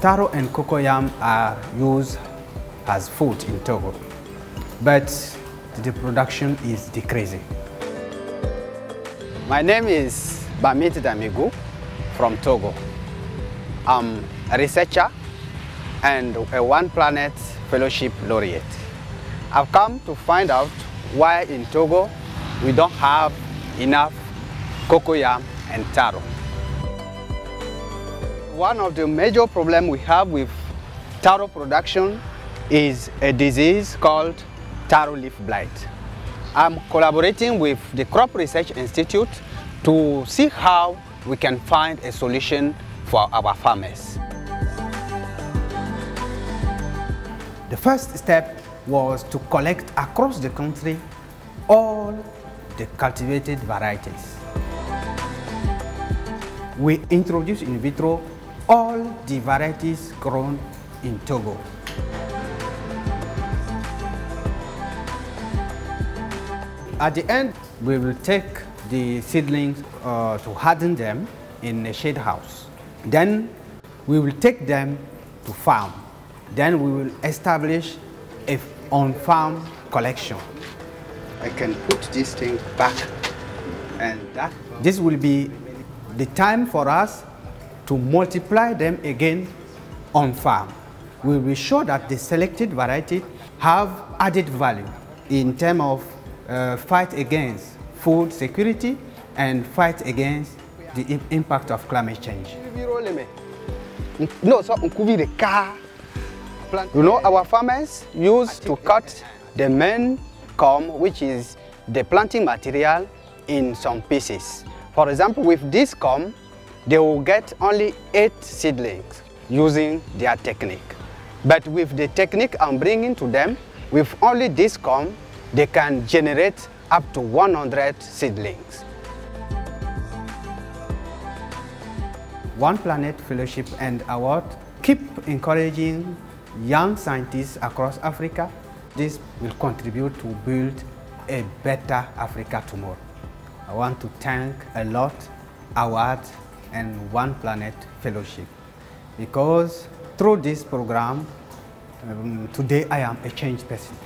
Taro and cocoyam are used as food in Togo, but the production is decreasing. My name is Bammite Damigou from Togo. I'm a researcher and a One Planet Fellowship Laureate. I've come to find out why in Togo we don't have enough cocoyam and taro. One of the major problems we have with taro production is a disease called taro leaf blight. I'm collaborating with the Crop Research Institute to see how we can find a solution for our farmers. The first step was to collect across the country all the cultivated varieties. We introduced in vitro all the varieties grown in Togo. At the end, we will take the seedlings uh, to harden them in a shade house. Then we will take them to farm. Then we will establish a on-farm collection. I can put this thing back and that. This will be the time for us to multiply them again on farm. We will be sure that the selected variety have added value in terms of uh, fight against food security and fight against the impact of climate change. No, so the car. You know, our farmers used to cut the main corm, which is the planting material, in some pieces. For example, with this corm, they will get only eight seedlings using their technique. But with the technique I'm bringing to them, with only this corm, they can generate up to 100 seedlings. One Planet Fellowship and Award keep encouraging young scientists across Africa. This will contribute to build a better Africa tomorrow. I want to thank a lot Award and One Planet Fellowship because through this program, um, today I am a changed person.